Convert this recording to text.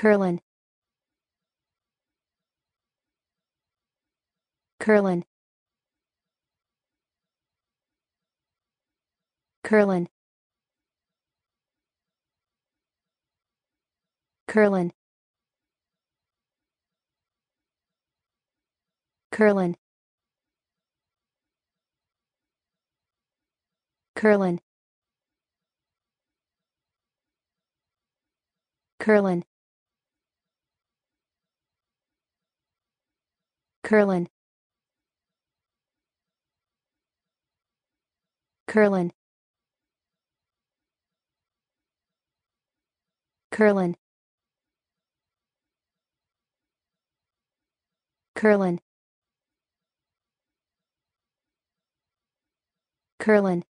Curlin. Curlin. Curlin. Curlin. Curlin. Curlin. Curlin. Curlin. Curlin. Curlin. Curlin. Curlin.